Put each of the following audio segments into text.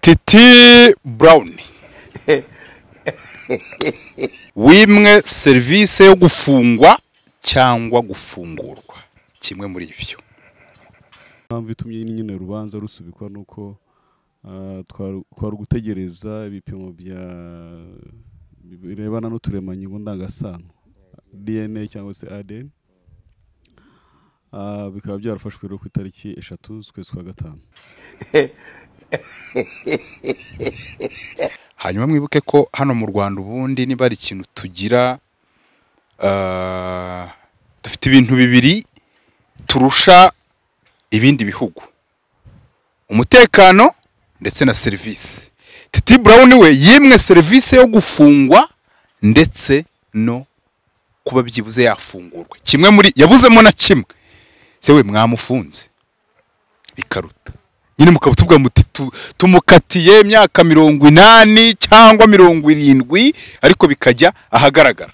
titi burawuni wimwe serivisi yo gufungwa cyangwa gufungurwa. Kimwe muri ibyo. Impamvu itumye nyine urubanza rusubikwa ni uko ah, twari gutegereza ibipimo bya birebana n'uturemangingo ndangasano. Dna cyangwa se adn Ah, bikaba byarafashwe rero ku itariki eshatu z'ukwezi kwa gatanu. hanyuma mwibuke ko hano mu rwanda ubundi niba hari ikintu tugira ah, dufite ibintu bibiri turusha ibindi bihugu. Umutekano ndetse na serivisi titi burawuni we yimwe serivisi yo gufungwa ndetse no kuba byibuze yafungurwa. Kimwe muri yabuzemo na kimwe. Se we mwamufunze. Bikaruta. Nyine mukaba tuvuga muti tu- tumukatiye imyaka mirongo inani cyangwa mirongo irindwi ariko bikajya ahagaragara.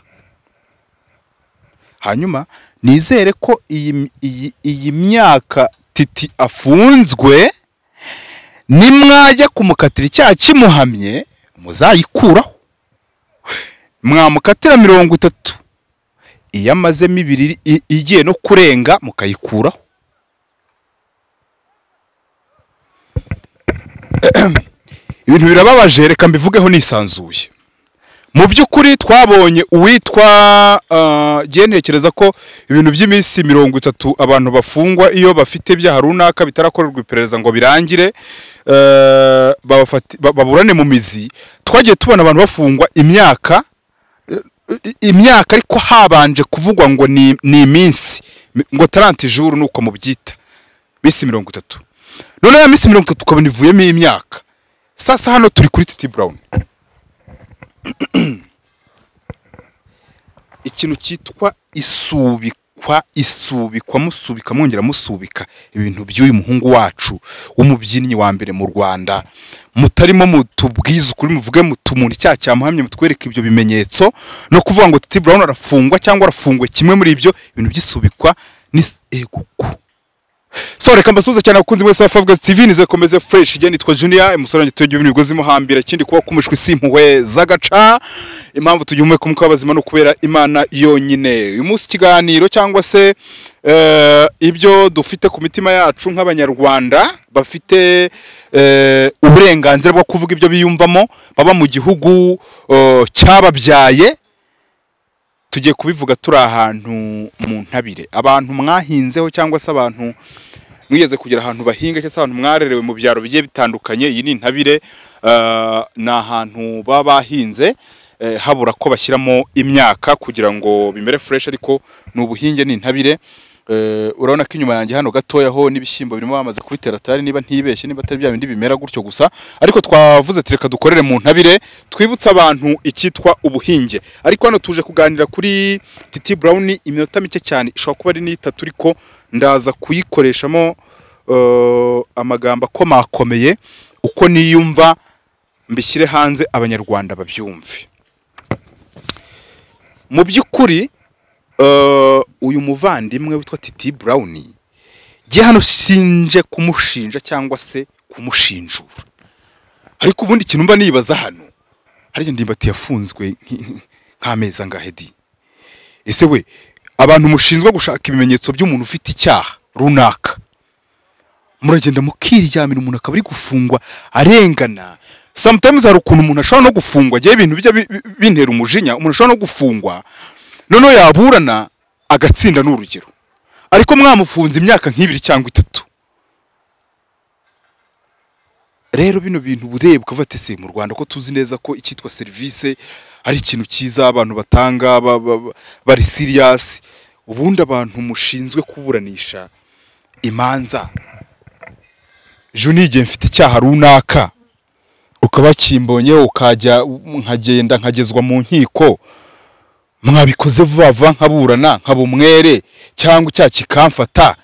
Hanyuma nizere ko iyi, myaka titi afunzwe nimwajya kumukatira icyaha kimuhamye muzayikuraho. Mwamukatira mirongo itatu. Iyo amazemo ibiri igiye no kurenga mukayikuraho. ibintu birababaje reka mbivugeho nisanzuye. Mu by'ukuri twabonye uwitwa ah, ngiye ntekereza ko ibintu by'iminsi mirongo itatu abantu bafungwa iyo bafite ibyaha runaka bitarakorerwa iperereza ngo birangire ba- baburane mu mizi. Twagiye tubona abantu bafungwa imyaka imyaka ariko habanje kuvugwa ngo ni, iminsi Mi- ngo taranti juru nuko mubyita. Minsi mirongo itatu. Noneho ya minsi mirongo itatu ukabona ivuyemo imyaka sasa hano turi kuri titi burawuni ikintu cyitwa isubikwa isubikwa musubika mwongera musubika ibintu by'uyu muhungu wacu w'umubyinnyi wa mbere mu rwanda. Mutarimo mutubwize ukuri muvuge mutu umuntu icyaha cyamuhamye mutwereke ibyo bimenyetso. No kuvuga ngo titi burawuni arafungwa cyangwa arafungwe kimwe muri ibyo ibintu by'isubikwa ni egugu so reka mbasuhuze cyane abakunzi mwese ba Favuga TV nize komeze fresh. Igeni nitwa Junior umusore wanjye tugiye imigozi muhambira ikindi kuba kumishwa isimpuwe zagaca impamvu tugihumeka umwuka w'abazima no kubera Imana yonyine. Uyu munsi ikiganiro cyangwa se eh, ibyo dufite ku mitima yacu nk'abanyarwanda bafite eh, uburenganzira bwo kuvuga ibyo biyumvamo baba mu gihugu eh, cyababyaye tugiye kubivuga turi ahantu mu ntabire. Abantu mwahinzeho cyangwa se abantu mwigeze kugera ahantu bahinga cyangwa se abantu mwarerewe mu byaro bigiye bitandukanye iyi ni intabire eh, ni ahantu baba bahinze eh, habura ko bashyiramo imyaka kugira ngo bimere fresh ariko ni ubuhinge ni intabire urabona ko inyuma yanjye hano gatoya ho n'ibishyimbo birimo bamaze kubitera tayari niba ntibeshye niba atari bya bindi bimera gutyo gusa. Ariko twavuze ati reka dukorere mu ntabire twibutse abantu icyitwa ubuhinge. Ariko hano tuje kuganira kuri titi burawuni iminota mike cyane ishobora kuba ari n'itatu ariko ndaza kuyikoreshamo eh, amagambo akomakomeye uko niyumva mbishyire hanze abanyarwanda babyumve. Mu by'ukuri eh, uyu muvandimwe witwa titi burawuni hano sinje kumushinja cyangwa se kumushinjura. Ariko ubundi ikintu mba nibaza hano harya ndimbati yafunzwe nk- nk'amezi angahe di? Ese we abantu mushinzwe gushaka ibimenyetso by'umuntu ufite icyaha runaka. Muragenda mukiryamira umuntu akaba ari gufungwa arengana. Sometimes hari ukuntu umuntu ashobora no gufungwa agiye ibintu bijya bi- bi- bintera umujinya umuntu ashobora no gufungwa. Noneho yaburana agatsinda ni urugero ariko mwamufunze imyaka nk'ibiri cyangwa itatu. Rero bino bintu bureba ukavuga ati mu rwanda ko tuzi neza ko icyitwa serivisi ari ikintu cyiza abantu batanga ba- ba- ba- bari siriyasi ubundi abantu mushinzwe kuburanisha imanza. Ejo n'igihe mfite icyaha runaka. Ukaba kimbonye ukajya nkagenda nkagezwa mu nkiko. Mwabikoze vuba vuba nkaburana nkaba umwere cyangwa icyaha kikamfata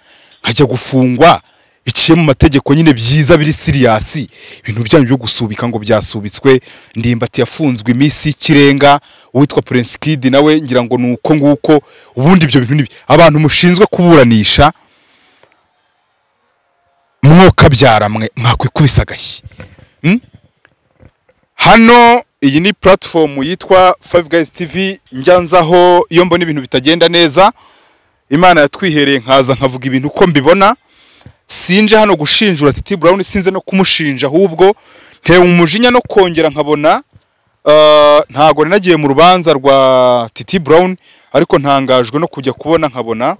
nkajya gufungwa biciye mu mategeko nyine byiza biri siriyasi ibintu byanyu byo gusubika ngo byasubitswe. Ndimbati yafunzwe iminsi y'ikirenga uwitwa Prince Kid nawe ngira ngo ni uko nguko ubundi ibyo bintu abantu mushinzwe kuburanisha mwoka byaramwe mwakwikubisa agashyi Hmm? hano iyi ni platform yitwa Five Guys TV njyanzaho iyo mbona ibintu bitagenda neza imana yatwihereye nkaza nkavuga ibintu uko mbibona. Sinje hano gushinjura Titi Brown sinze no kumushinja ahubwo ntewe umujinya no kongera nkabona uh, ntago nagiye mu rubanza rwa Titi Brown ariko ntangajwe no kujya kubona nkabona.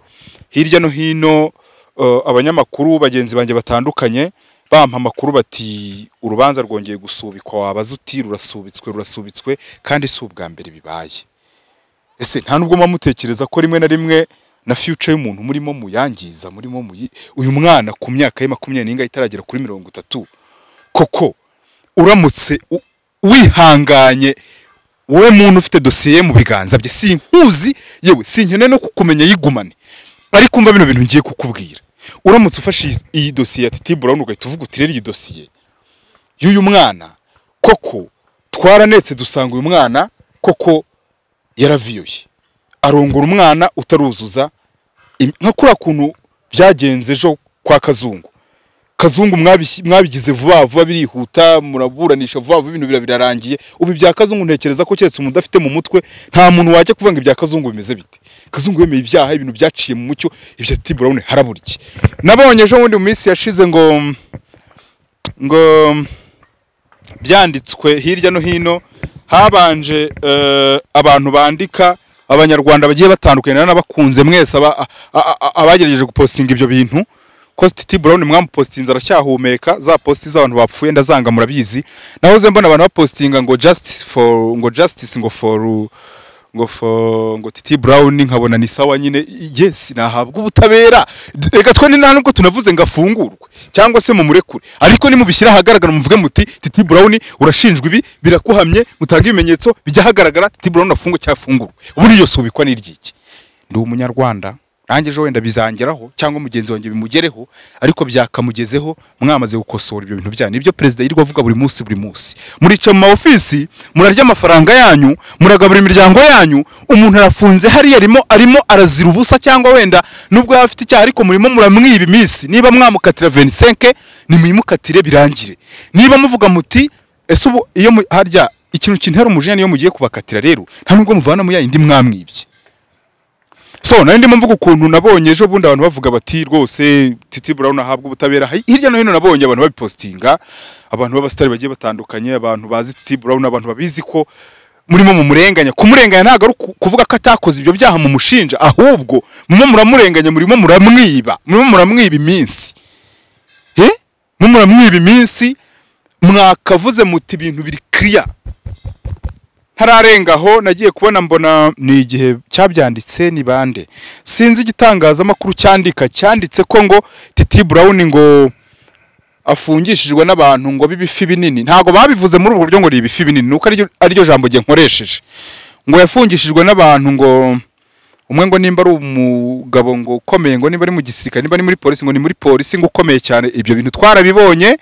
Hirya no hino uh, abanyamakuru bagenzi banjye batandukanye bampa amakuru bati urubanza rwongeye gusubikwa wabaza uti rurasubitswe rurasubitswe kandi si ubwa mbere bibaye. Ese nta nubwo muba mutekereza ko rimwe na rimwe na future y'umuntu murimo muyangiza murimo uyu mwana ku myaka ye makumyabiri n'ingahe itaragera kuri mirongo itatu? Koko uramutse wihanganye wowe muntu ufite dosiye ye mu biganza bye sinkuzi yewe sinkeneye no kukumenya yigumane. Ariko umva bino bintu ngiye kukubwira. Uramutse ufashe iyi- dosiye ya Titi Brown ugahita uvuga uti rero iyi dosiye y'uyu mwana koko twaranetse dusanga uyu mwana koko yaraviyoye. Arongora umwana utaruzuza nka kuriya kuntu byagenze ejo kwa kazungu. Kazungu mwabigize vuba vuba birihuta muraburanisha vuba vuba ibintu bira- birarangiye. Ubu ibya kazungu ntekereza ko keretse umuntu udafite mu mutwe nta muntu wajya kuvuga ngo ibya kazungu bimeze bite. Kazungu yemeye ibyaha ibintu byaciye mu mucyo ibya Titi Brown harabura iki? Nabonye ejo bundi mu minsi yashize ngo ngo byanditswe hirya no hino habanje eh, abantu bandika abanyarwanda bagiye batandukanye n'abakunze mwese abagerageje gupostinga ibyo bintu. Ko Titi Brown mwamupostinze aracyahumeka za posti z'abantu bapfuye ndazanga murabizi. Nahoze mbona abantu bapostinga ngo justice for ngo justice ngo for ngo for ngo Titi Brown nkabona ni sawa nyine. Yes nahabwa ubutabera. Reka twe ni nta nubwo tunavuze ngo afungurwe cyangwa se mu murekure ariko nimubishyira ahagaragara muvuge muti Titi Brown urashinjwa ibi? Birakuhamye mutanga ibimenyetso bijya ahagaragara Titi Brown afungwe cyafungurwe ubundi iyo subikwa ni iryiki ndi umunyarwanda. Nanjye ejo wenda bizangeraho cyangwa mugenzi wanjye bimugereho ariko byakamugezeho mwamaze gukosora ibyo bintu byanyu ni byo perezida yirirwa avuga buri munsi buri munsi. Murica mu maofisi murarya amafaranga yanyu muragabura imiryango yanyu umuntu arafunze hariya arimo arimo arazira ubusa cyangwa wenda nubwo yaba afite icyaha ariko murimo muramwiba iminsi. Niba mwamukatira 25 nimuyimukatire birangire. Niba muvuga muti ese ubu iyo harya ikintu kintera umujinya niyo mugiye kubakatira rero nta nubwo muvana mu yayindi mwamwibye. So nari ndimo mvuga ukuntu nabonye ejo bundi abantu bavuga bati rwose Titi Brown ahabwa ubutabera. Hi- hirya no hino nabonye abantu babipostinga abantu b'abasitari bagiye batandukanye abantu bazi Titi Brown abantu babizi ko murimo mumurenganya. Kumurenganya ntabwo ari kuvuga ko atakoze ibyo byaha mumushinja ahubwo murimo muramurenganya murimo muramwiba murimo muramwiba iminsi. Eh? Murimo muramwiba iminsi mwakavuze muti ibintu biri clear ntararengaho nagiye kubona mbona ni igihe cyabyanditse ni bande. Sinzi igitangazamakuru cyandika cyanditse ko ngo Titi Brown ngo afungishijwe n'abantu ngo b'ibifi binini. Ntabwo babivuze muri ubwo buryo ngo ni ibifi binini nuko ari ryo jambo gihe nkoresheje. Ngo yafungishijwe n'abantu ngo umwe ngo nimba ari umugabo ngo ukomeye ngo nimba ari mu gisirikare nimba ari muri polisi ngo ni muri polisi ngo ukomeye cyane ibyo bintu twarabibonye.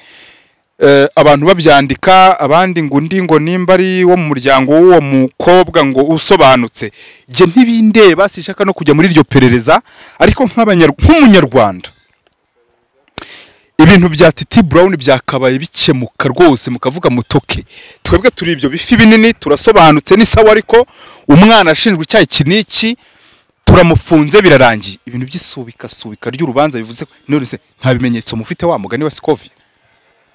Abantu babyandika abandi ngo undi ngo nimba ari wo mu muryango w'uwo mukobwa ngo usobanutse. Jye ntibindeba sinshaka no kujya muri iryo perereza ariko nk'umunyarwanda. Ibintu bya Titi Brown byakabaye bikemuka rwose mukavuga mutoke. Twebwe turi ibyo bifi binini turasobanutse ni sawa ariko umwana ashinjwa icyaha iki n'iki turamufunze birarangiye. Ibintu by'isubika subika ry'urubanza bivuze none se nta bimenyetso mufite wa mugani wa Scovia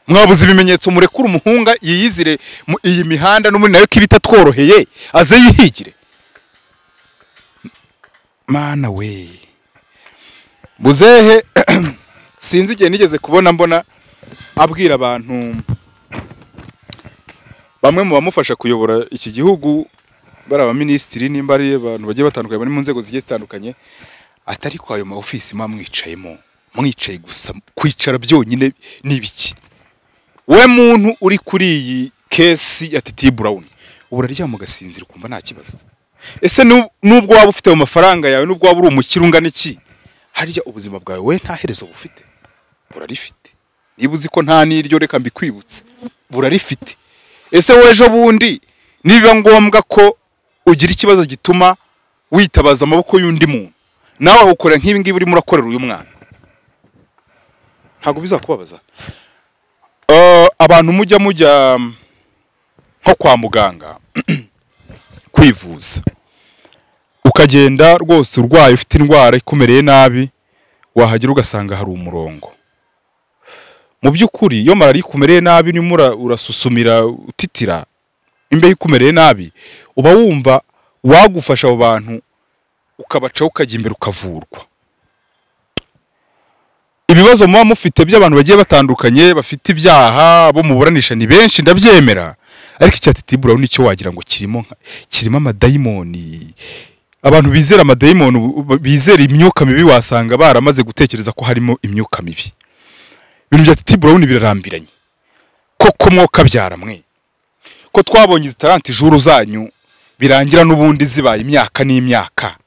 mwabuze ibimenyetso murekura umuhunga yiyizire iyi mihanda n'ubundi na yo ko ibita tworoheye aze yihigire. Mana we. Muzehe sinzi igihe nigeze kubona mbona abwira abantu bamwe mu bamufasha kuyobora iki gihugu bari abaminisitiri nimba ari abantu bagiye batandukanye bari mu nzego zigiye zitandukanye atari kwa ayo ma ofisi muba mwicayemo mwicaye gusa kwicara byonyine ni ibiki we muntu uri kuri iyi kesi ya Titi Brown ubu uraryama ugasinzira ukumva nta kibazo. Ese nu- nubwo waba ufite mu mafaranga yawe nubwo waba uri umukire ungana iki harya ubuzima bwawe we nta herezo bufite. Burarifite. Niba uzi ko nta n'iryo reka mbikwibutse. Burarifite. Ese wowe ejo bundi nibiba ngombwa ko ugira ikibazo gituma witabaza amaboko y'undi muntu nawe awukorera nk'ibi ngibi urimo urakorera uyu mwana? Ntabwo bizakubabaza. Abantu mujya mujya nko kwa muganga kwivuza. Ukagenda rwose urwaye ufite indwara ikumereye nabi wahagera ugasanga hari umurongo. Mu by'ukuri iyo malariya ikumereye nabi urimo ura- urasusumira utitira imbeho ikumereye nabi uba wumva wagufasha abo bantu ukabacaho ukajya imbere ukavurwa. Ibibazo muba mufite by'abantu bagiye batandukanye bafite ibyaha bo muburanisha ni benshi ndabyemera. Ariko icya titi brown ni cyo wagira ngo kirimo kirimo amadayimoni. Abantu bizera amadayimoni bizera imyuka mibi wasanga baramaze gutekereza ko harimo imyuka mibi. Ibintu bya titi brown birarambiranye. Koko mwoka byara mwe? Ko twabonye izi taranti juru zanyu birangira n'ubundi zibaye imyaka n'imyaka.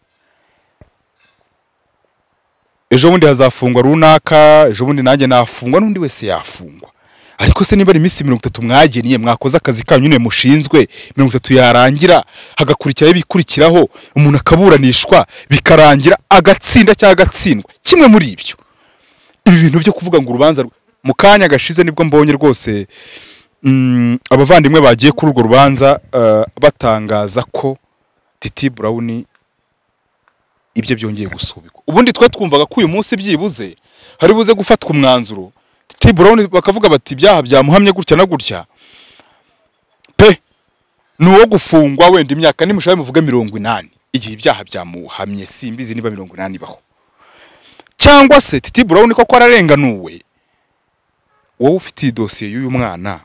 Ejo bundi hazafungwa runaka ejo bundi nanjye nafungwa n'undi wese yafungwa. Ariko se niba ari iminsi mirongo itatu mwageniye mwakoze akazi kanyu nyine mushinzwe mirongo itatu yarangira hagakurikiraho ibikurikiraho umuntu akaburanishwa bikarangira agatsinda cyangwa agatsindwa. Kimwe muri ibyo. Ibi bintu byo kuvuga ngo urubanza mu kanya gashize ni bwo mbonye rwose mm, abavandimwe bagiye kuri urwo rubanza eh, batangaza ko titi burawuni ibyo byongeye gusubikwa. Ubundi twe twumvaga ko uyu munsi byibuze hari buze gufatwa umwanzuro. Titi burawuni bakavuga bati ibyaha byamuhamye gutya na gutya. Pe ni uwo gufungwa wenda imyaka nimushaka muvuge mirongo inani. Igihe ibyaha byamuhamye simbizi niba mirongo inani ibaho. Cyangwa se titi burawuni koko ararenganuwe? Wowe ufite iyi dosiye y'uyu mwana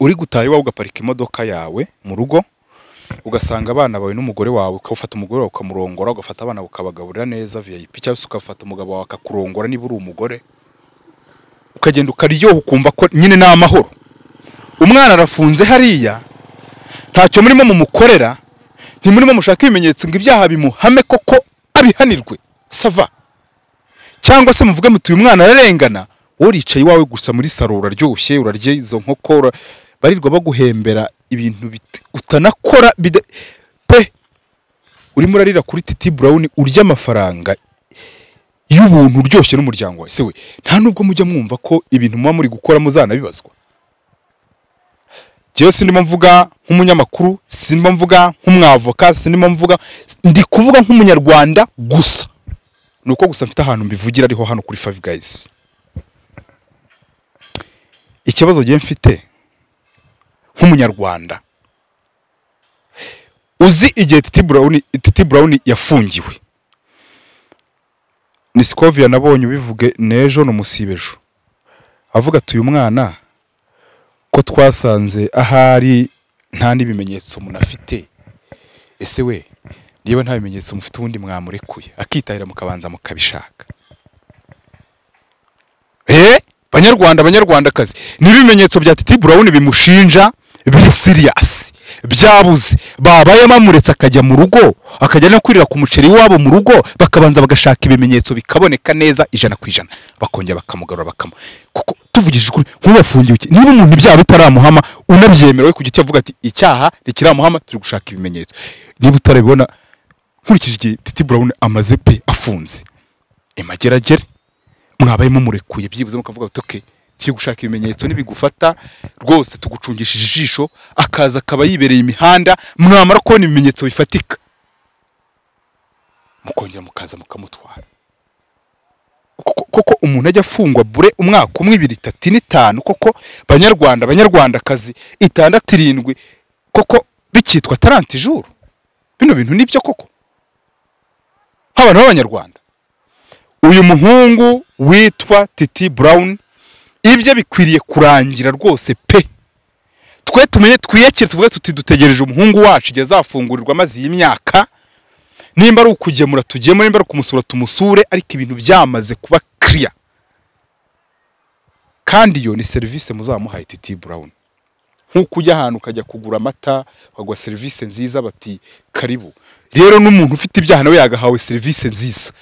uri gutaha iwawe ugaparika imodoka yawe mu rugo? Ugasanga abana bawe n'umugore wawe ukafata umugore wawe ukamurongora ugafata abana ukabagaburira neza VIP cyangwa se ugafata umugabo wawe akakurongora niba uri umugore ukagenda ukaryoha ukumva ko nyine ni amahoro umwana arafunze hariya ntacyo murimo mumukorera ntimurimo mushaka ibimenyetso ngo ibyaha bimuhame koko abihanirwe. Sava. Cyangwa se muvuge muti uyu mwana ararengana wowe uricaye iwawe gusa muri saro uraryoshye urarya izo nkoko barirwa baguhembera ibintu utanakora pe! Urimo urarira kuri titi burawuni urya amafaranga y'ubuntu uryoshye n'umuryango wawe. Se we nta nubwo mujya mwumva ko ibintu muba muri gukora muzanabibazwa. Njyewe sindimo mvuga nk'umunyamakuru sindimo mvuga nk'umwavoka sindimo mvuga ndi kuvuga nk'umunyarwanda gusa. Ni uko gusa mfite ahantu mbivugira ariho hano kuri Guys. Ikibazo ngiye mfite nk'umunyarwanda. Uzi igihe Titi Brown yafungiwe? Ni Scovia nabonye ubivuge n'ejo n'umusibejo avuga ati uyu mwana ko twasanze ahari nta n'ibimenyetso munafite. Ese we niba nta bimenyetso mufite ubundi mwamurekuye? Akitahira mukabanza mukabishaka. Eh? Banyarwanda banyarwandakazi. N'ibimenyetso bya Titi Brown bimushinja? Biri serious. Byabuze. Babaye bamuretse akajya mu rugo akajya no kwirira ku muceri wabo mu rugo bakabanza bagashaka ibimenyetso bikaboneka neza ijana ku ijana. Bakongera bakamugarura bakamu kuko tuvugishije ukuri nk'ubafungiwe iki? Niba umuntu ibyaha bitaramuhama unabyemera we ku giti avuga ati icyaha ntikiramuhama turi gushaka ibimenyetso. Niba utarabibona nkurikije igihe Titi Brown amaze pe afunze. Imageragere mwabaye mumurekuye byibuze mukavuga ati okay kiri gushaka ibimenyetso nibigufata rwose tugucungishije ijisho akaza akaba yibereye imihanda mwamara kubona ibimenyetso bifatika. Mukongera mukaza mukamutwara. Koko umuntu ajya afungwa bure umwaka umwe ibiri itatu n'itanu koko banyarwanda banyarwandakazi itandatu irindwi koko bikitwa taranti juru bino bintu ni byo koko? Nk'abantu b'abanyarwanda uyu muhungu witwa titi burawuni ibyo bikwiriye kurangira rwose pe. Twe tumenye twiyakire tuvuge tuti dutegereje umuhungu wacu igihe azafungurirwa maze iyi myaka. Nimba ari ukugemura tugemure. Nimba ari ukumusura tumusure. Ariko ibintu byamaze kuba kiriya kandi iyo ni serivisi muzamuhaye titi burawuni nk'uko ujya ahantu ukajya kugura amata baguha serivisi nziza bati karibu. Rero n'umuntu ufite ibyaha nawe yagahawe serivisi nziza.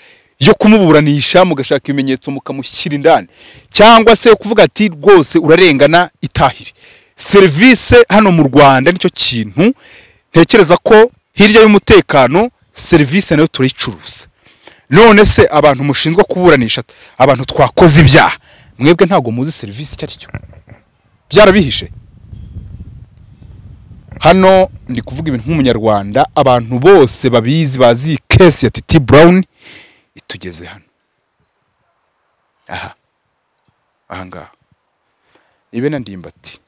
Yo kumuburanisha mugashaka ibimenyetso mukamushyira indani. Cyangwa se kuvuga ati rwose urarengana itahire. Serivisi hano mu rwanda ni cyo kintu ntekereza ko hirya y'umutekano serivisi na yo turayicuruza. None se abantu mushinzwe kuburanisha abantu twakoze ibyaha. Mwebwe ntabwo muzi serivisi icyo ari cyo. Byarabihishe. Hano ndi kuvuga ibintu nk'umunyarwanda abantu bose babizi bazi kesi ya titi brown itugeze hano. Aha. Aha ngaha. Ibe na ndimbati.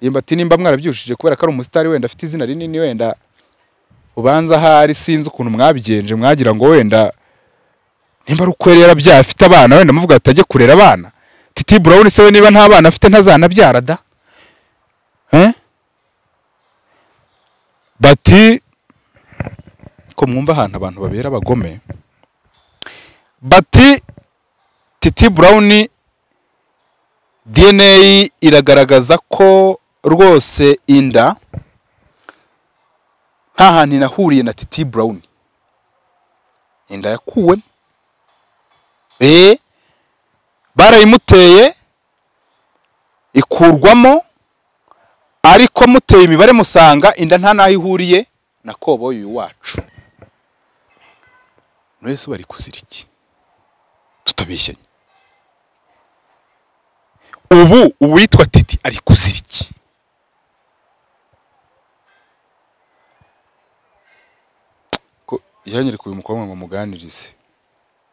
Ndimbati nimba mwarabyushije kubera ko ari umusitari wenda afite izina rinini wenda ubanza ahari sinzi ukuntu mwabigenje mwagira ngo wenda nimba ari uko yari yarabyaye afite abana wenda muvuga ati ajye kurera abana. Titi brown se we niba nta bana afite ntazanabyara da? Bati ko mwumva ahantu abantu babera abagome bati titi brown dna iragaragaza ko rwose inda nta hantu inahuriye na titi brown. Inda yakuwemo eh barayimuteye ikurwamo ariko muteye imibare musanga inda nta n'aho ihuriye na koboyi wacu. Wese bari kuzira iki tutabeshyanye ubu uwitwa titi ari kuzira iki? Ko yanyereka uyu mukobwa ngo muganirize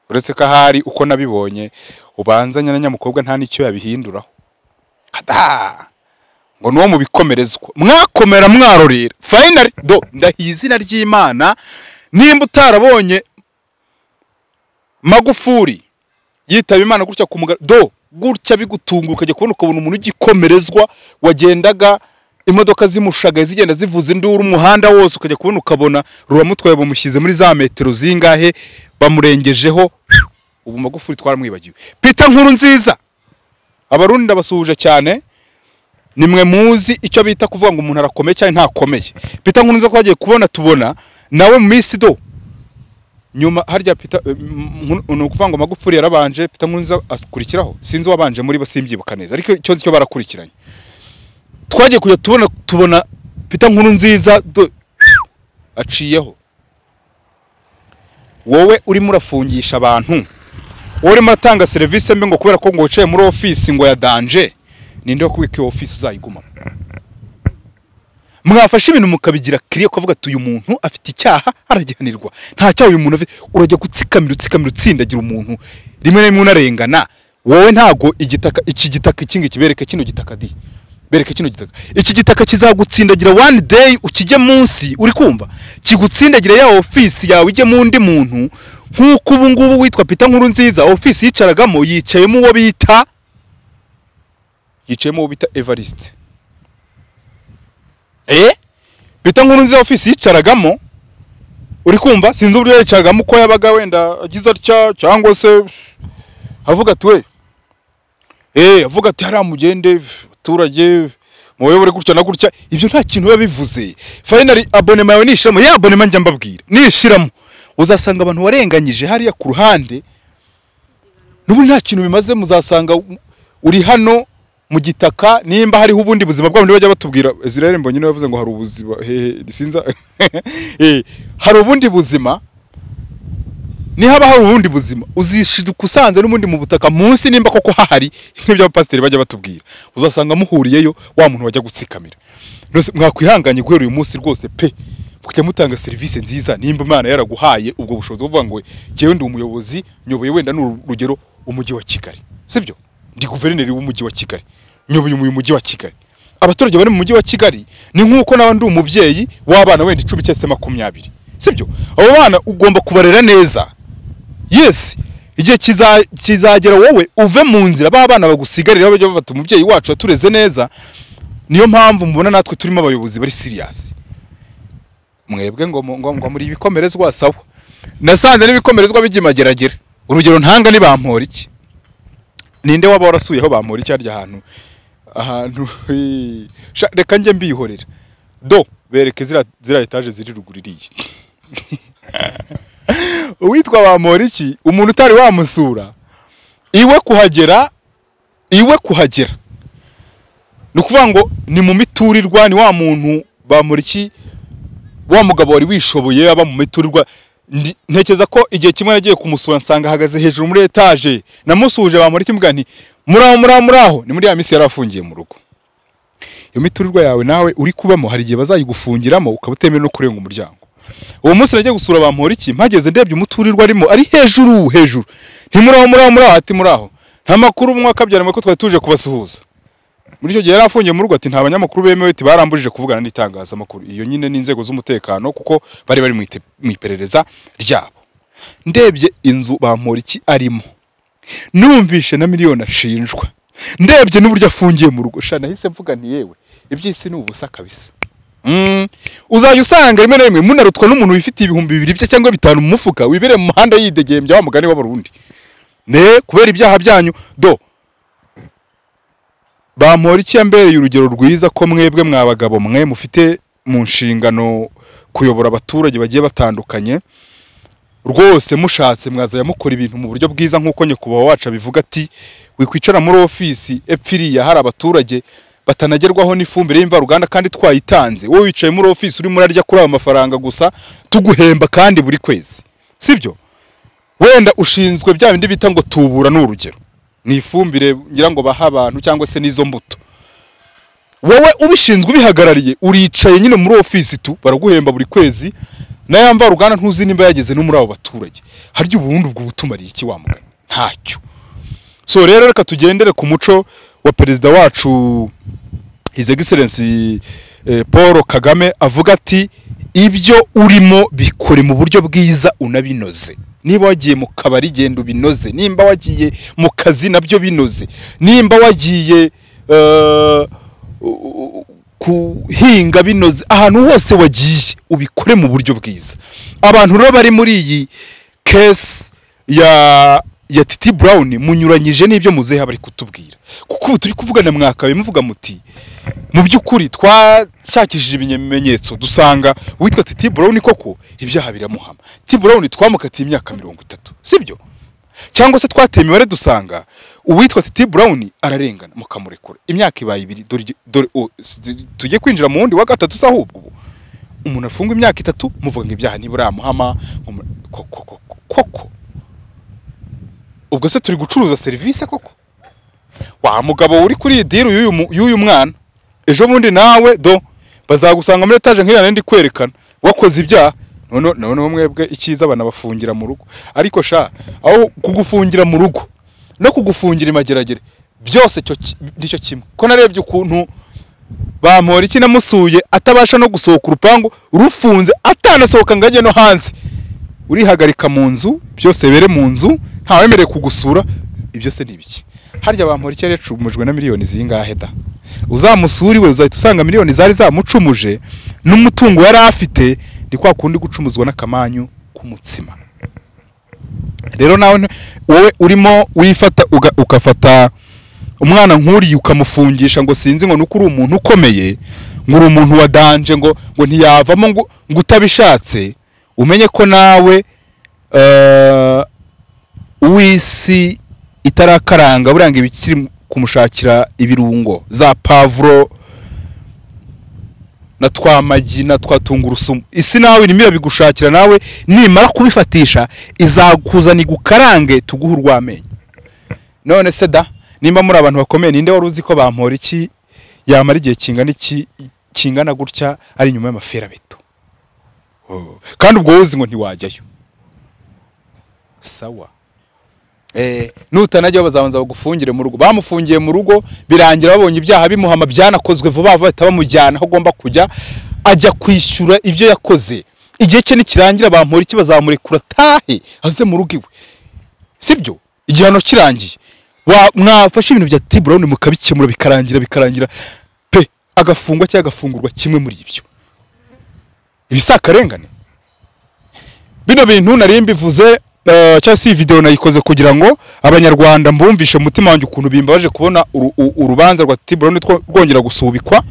uretse ko ahari uko nabibonye ubanza nyina nyamukobwa nta n'icyo yabihinduraho. Ngo ni uwo mu bikomerezwa. Mwakomera mwarorera. Fayinari do ndahiye izina ry'imana nimba utarabonye magufuri yitaba imana gutya ku mugara do gutya bigutunga ukajya kubona ukabona umuntu ugikomerezwa wagendaga imodoka zimushagaye zigenda zivuza induru umuhanda wose ukajya kubona ukabona ruramutwaye bamushyize muri za metero zingahe bamurengejeho. Ubu magufuri twaramwibagiwe. Pita nkuru nziza abarundi ndabasuhuje cyane nimwe muzi icyo bita kuvuga ngo umuntu arakomeye cyangwa ntakomeye. Pita nkuru nziza twagiye kubona tubona nawe mu minsi do. Nyuma harya pita eh, ni ukuvuga ngo magufuri yarabanje pita nkuru nziza akurikiraho. Sinzi uwabanje muri bo simbyibuka neza. Ariko nzi cyo barakurikiranye. Twagiye kujya tubona tubona pita nkuru nziza do- aciyeho. Wowe urimo urafungisha abantu. Wowe urimo uratanga serivisi mbi ngo kubera ko ngo wicaye muri ofisi ngo ya danje ninde wo kubika iyo ofisi uzayigumamo mwafashe ibintu mukabigira kiriya ukavuga ati uyu muntu afite icyaha aragihanirwa. Nta cyaha uyu muntu afite. Urajya gutsikamira utsikamira utsindagira umuntu. Rimwe na rimwe unarengana. Wowe ntago igitaka iki gitaka iki ngiki bereke kino gitaka di. Bereke kino gitaka. Iki gitaka kizagutsindagira one day ukijye munsi uri kumva? Kigutsindagira ya ofisi yawe ijye mu undi muntu. Nk'uko ubu ngubu witwa Peter nkuru nziza ofisi yicaragamo yicayemo uwo bita yicayemo uwo bita Evariste. Eh? Peter nkuru nziza ofisi yicaragamo. Uri kumva? Sinzi uburyo yicaragamo uko yabaga wenda agize atya cyangwa se avuga ati we eh avuga ati hariya mugende abaturage muyobore gutya na gutya. Ibyo nta kintu biba bivuze. Finally abonema yawe nishiramo. Ya abonema njya mbabwira. Nishiramo. Uzasanga abantu warenganyije hariya ku ruhande n'ubundi nta kintu bimaze muzasanga uri hano mu gitaka nimba hariho ubundi buzima bwabo bajya batubwira. Israel mbonye ni we yavuze ngo hari ubuzima. Hehe sinza. Eh hari ubundi buzima nihaba hari ubundi buzima. Uzishiduka usanze n'ubundi mu butaka munsi nimba koko hahari nk'ibyo abapasiteri bajya batubwira. Uzasanga muhuriyeyo wa muntu wajya gutsikamira. Mwakwihanganye guhera uyu munsi rwose pe. Mukajya mutanga serivisi nziza nimba imana yaraguhaye ubwo bushobozi. Bwo kuvuga ngo jyewe ndi umuyobozi nyoboye wenda ni urugero umujyi wa kigali. Sibyo? Ndi guverineri w'umujyi wa kigali. Nyoboye uyu mujyi wa kigali. Abaturage bari mu mujyi wa kigali ni nk'uko nawe ndi umubyeyi w'abana wenda icumi cyangwa se makumyabiri. Sibyo? Abo bana ugomba kubarera neza. Yes. Igihe kiza- kizagera wowe uve mu nzira. Ba bana bagusigarira bajya bafata umubyeyi wacu yatureze neza. Niyo mpamvu mubona natwe turimo abayobozi bari serious. Mwebwe ngo mu- ngo ngo muri ibikomerezwa sawa. Nasanze n'ibikomerezwa bijya imageragere urugero ntanga ni bampora iki? Ninde waba warasuyeho bampora iki harya ahantu ahantu reka njye mbihorera. Do bereke ziriya etaje ziri ruguru iriya uwitwa Bamporiki umuntu utari wamusura? Iwe kuhagera iwe kuhagera. Ni ukuvuga ngo ni mu miturirwa ni wa muntu Bamporiki wa mugabo wari wishoboye aba mu miturirwa. Ntekereza ko igihe kimwe nagiye kumusura nsanga ahagaze hejuru muri etaje namusuhuje Bamporiki mbwa nti muraho muraho muraho ni muri ya minsi yari afungiye mu rugo. Iyo miturirwa yawe nawe uri kubamo hari igihe bazayigufungiramo ukaba utemerewe no kurenga umuryango. Uwo munsi najya gusura bamporiki mpageze ndebye umuturirwa arimo ari hejuru hejuru. Ntimuraho muraho muraho ati muraho nta makuru umwe akabyara ko twari tuje kubasuhuza. Muri icyo gihe yari afungiye mu rugo ati nta banyamakuru bemewe barambujije kuvugana n'itangazamakuru. Iyo nyine n'inzego z'umutekano kuko bari bari mu iperereza ryabo. Ndebye inzu bamporiki arimo. Numvishe na miliyoni ashinjwa. Ndebye n'uburyo afungiye mu rugo. Sha nahise mvuga nti yewe iby'isi ni ubusa kabisa. Mm. uzajya usanga rimwe na rimwe munarutwa n'umuntu wifitiye ibihumbi bibiri bye cyangwa bitanu mu mufuka wibereye mu muhanda yidegembya wa mugani w'abarundi. Ne kubera ibyaha byanyu do bampora iki yambereye urugero rwiza ko mwebwe mwa bagabo mwe mufite mu nshingano kuyobora abaturage bagiye batandukanye rwose mushatse mwazajya mukora ibintu mu buryo bwiza nk'uko nyakubahwa wacu abivuga ati wikwicara muri ofisi epfiriya hari abaturage batanagerwaho n'ifumbire y'imvaruganda kandi twayitanze. Wowe wicaye muri ofisi urimo urarya kuri ayo mafaranga gusa tuguhemba kandi buri kwezi. Sibyo? Wenda ushinzwe bya bindi bita ngo tubura ni urugero. Ni ifumbire ngira ngo baha abantu cyangwa se n'izo mbuto. Wowe ubishinzwe ubihagarariye uricaye nyine muri ofisi tu baraguhemba buri kwezi na ya mvaruganda ntuzi nimba yageze no muri abo baturage. Harya ubundi ubwo butumariye iki wa mugani ntacyo. So rero reka tugendere ku muco wa perezida wacu his excellency eh, paul kagame avuga ati ibyo urimo bikore mu buryo bwiza unabinoze. Niba wagiye mu kabari genda ubinoze. Nimba wagiye mu kazi na byo binoze. Nimba wagiye eh, kuhinga binoze. Ahantu hose wagiye ubikore mu buryo bwiza. Abantu rero bari muri iyi kesi ya ya titi brown munyuranyije n'ibyo muzehe bari kutubwira. Kuko ubu turi kuvugana mwakabaye muvuga muti mu by'ukuri twashakishije ibimenyetso dusanga uwitwa titi brown koko ibyaha biramuhama. Titi brown twamukatiye imyaka mirongo itatu sibyo? Cyangwa se twateye imibare dusanga uwitwa titi brown ararengana mukamurekura. Imyaka ibaye ibiri dore tujye kwinjira mu wundi wa gatatu se ahubwo ubu. Umuntu afungwa imyaka itatu muvuga ngo ibyaha koko koko koko. Ubwo se turi gucuruza serivisi koko? Wa mugabo uri kuri iyi diri y'uyu mwana? Ejo bundi nawe do bazagusanga muri etaje nk'iriya ndi kwerekana. Wakoze ibyaha? None noneho mwebwe icyiza banabafungira mu rugo. Ariko sha aho kugufungira mu rugo no kugufungira imageragere byose ni cyo kimwe. Ko narebye ukuntu bampora iki namusuye atabasha no gusohoka urupangu rufunze atanasohoka ngo ajye no hanze. Urihagarika mu nzu byose bere mu nzu ntawemerewe kugusura ibyo se ni ibiki? Harya bampora iki yari yacumujwe na miliyoni zingahe da? Uzamusura iwe uzahita usanga miliyoni zari zamucumuje n'umutungo yari afite ni kwa kundi gucumuzwa n'akamanyu k'umutsima. Rero nawe wowe urimo wifata uga- ugafata umwana nk'uriya ukamufungisha ngo sinzi ngo nuko uri umuntu ukomeye ngo uri umuntu wa danje ngo ngo ntiyavamo ngo ngo utabishatse umenye ko nawe eh, uw'isi itarakaranga buranga ibikiri kumushakira ibirungo. Za pavuro na twa magi na twa tungurusumu. Isi nawe irimo irabigushakira nawe? Nimara kubifatisha izakuzana igukarange tuguhe urw'amenyo. None se da nimba muri abantu bakomeye ninde wari uzi ko bampora iki? Yamara igihe kingana iki kingana gutya ari inyuma y'amaferabeto Oh. kandi ubwo wuzi ngo ntiwajyayo. Sawa. Nutanajyaho bazabanza bagufungire mu rugo. Bamufungiye mu rugo birangira babonye ibyaha bimuhama byanakozwe vuba vuba bahita bamujyana aho agomba kujya ajya kwishyura ibyo yakoze. Igihe cye nikirangira bampora iki? Bazamurekura tahe aze mu rugo iwe. Sibyo? Igihano kirangiye. Wa mwafashe ibintu bya T Brown mukabikemura bikarangira bikarangira. Pe agafungwa cyangwa agafungurwa kimwe muri ibyo. Ibi si akarengane. Bino bintu nari mbivuze eh, cyangwa se iyi video nayikoze kugira ngo abanyarwanda mbumvishe mu mutima wanjye ukuntu bimbabaje kubona urubanza rwa T Brown two- rwongera gusubikwa.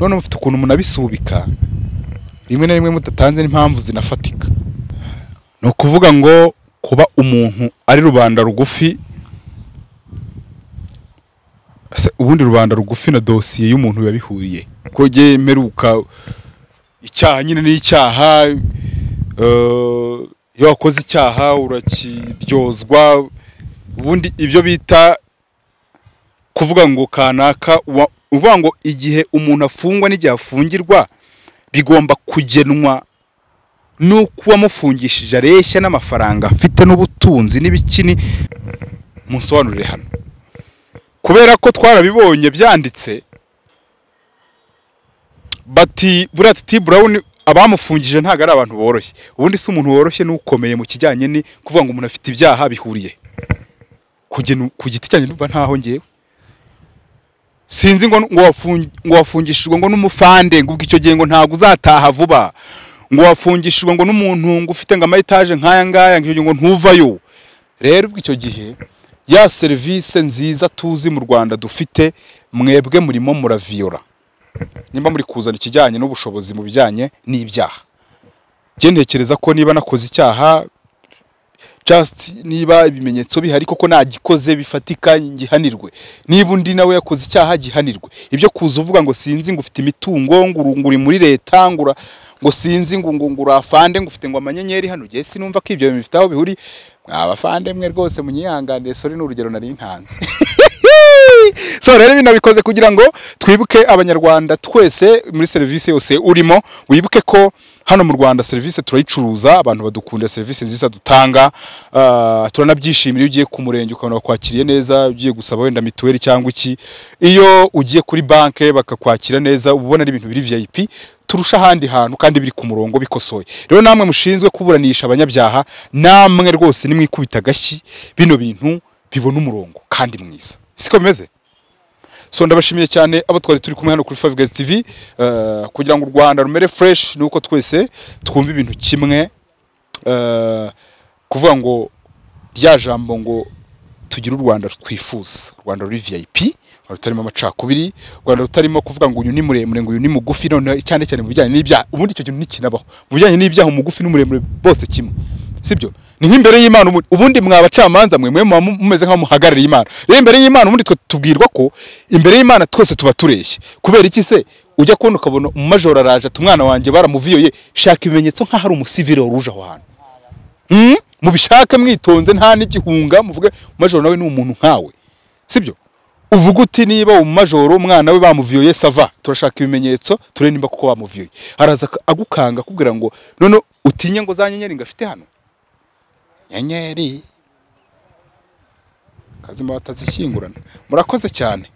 None mufite ukuntu munabisubika rimwe na rimwe mudatanze n'impamvu zinafatika. Ni ukuvuga ngo kuba umuntu ari rubanda rugufi ubundi rubanda rugufi na dosiye y'umuntu biba bihuriye ko mperuka icyaha nyine ni icyaha eh, iyo wakoze icyaha urakiryozwa ubundi ibyo bita kuvuga ngo kanaka uvuga ngo igihe umuntu afungwa n'igihe afungirwa bigomba kugenwa n'uko uwamufungishije areshya n'amafaranga afite n'ubutunzi n'ibikini. Musobanurire hano. Kubera ko twarabibonye byanditse bati buriya titi burawuni abamufungije ntabwo ari abantu boroshye. Ubundi si umuntu woroshye n'ukomeye mu kijyanye ni kuvuga ngo umuntu afite ibyaha bihuriye. Ku giti cyanjye numva ntaho ngewe sinzi ngo ngo wafung- ngo wafungishijwe ngo n'umufande ngo ubwo icyo gihe ngo ntabwo uzataha vuba. Ngo wafungishijwe ngo n'umuntu ngo ufite ngo amayetaje nk'aya ngaya ngo icyo gihe ngo ntuvayo. Rero ubwo icyo gihe ya serivisi nziza tuzi mu rwanda dufite mwebwe murimo muraviyora nimba muri kuzana ikijyanye n'ubushobozi mu bijyanye n'ibyaha. Ntekereza ko niba nakoze icyaha just niba ibimenyetso bihari koko nagikoze bifatika gihanirwe niba undi nawe yakoze icyaha gihanirwe. Ibyo kuza uvuga ngo sinzi ngo ufite imitungo ngo muri leta ngo ura- ngo sinzi ngo ngo urafande ngo ufite ngo amanyenyeri hano. Ugiye sinumva ko ibyo bintu bifite aho bihuri. Abafande mwe rwose munyihanganire sori ni urugero nari ntanze. so rero bino bikoze kugira ngo twibuke abanyarwanda twese muri serivisi yose urimo wibuke ko hano mu rwanda serivisi turayicuruza abantu badukunda serivisi nziza dutanga ah, turanabyishimira ugiye ku murenge ukabona bakwakiriye neza ugiye gusaba wenda mituweli cyangwa iki iyo ugiye kuri banki bakakwakira neza ubona ari ibintu biri vip turusha ahandi hantu kandi biri ku murongo bikosoye. Rero namwe mushinzwe kuburanisha abanyabyaha namwe rwose nimwikubita agashyi bino bintu bibona umurongo kandi mwiza. Siko bimeze? So ndabashimiye cyane abo twari turi kumwe hano kuri Five Guys TV eh, kugira ngo u Rwanda rumere fresh nuko twese twumva ibintu kimwe. Eh, kuvuga ngo rya jambo ngo tugire u Rwanda twifuza. U Rwanda ruri VIP Rwanda rutarimo amacakubiri u Rwanda rutarimo kuvuga ngo uyu ni muremure ngo uyu ni mugufi none cyane cyane mu bijyanye n'ibyaha ubundi icyo kintu ntikinabaho. Mu bijyanye n'ibyaha umugufi n'umuremure bose kimwe. Sibyo? Ni nk'imbere y'Imana ubundi- mwa bacamanza mwe mwe mumeze nk'aho muhagarariye Imana. Rero imbere y'Imana ubundi twe tubwirwa ko imbere y'Imana twese tuba tureshya kubera iki se? Ujya kubona ukabona umumajoro araje umwana wanjye baramuviyoye shaka ibimenyetso nk'aho ari umusivile wari uje aho hantu. Mm? mubishake mwitonze nta n'igihunga muvuge umumajoro nawe ni umuntu nkawe. Sibyo? Uvuga uti niba umumajoro umwana we bamuviyoye sava. Turashaka ibimenyetso turebe nimba kuko bamuviyoye araza agukanga akubwira ngo none utinye ngo za nyenyeri ngafite hano? Nyenyeri kazima batazishyingurana murakoze cyane.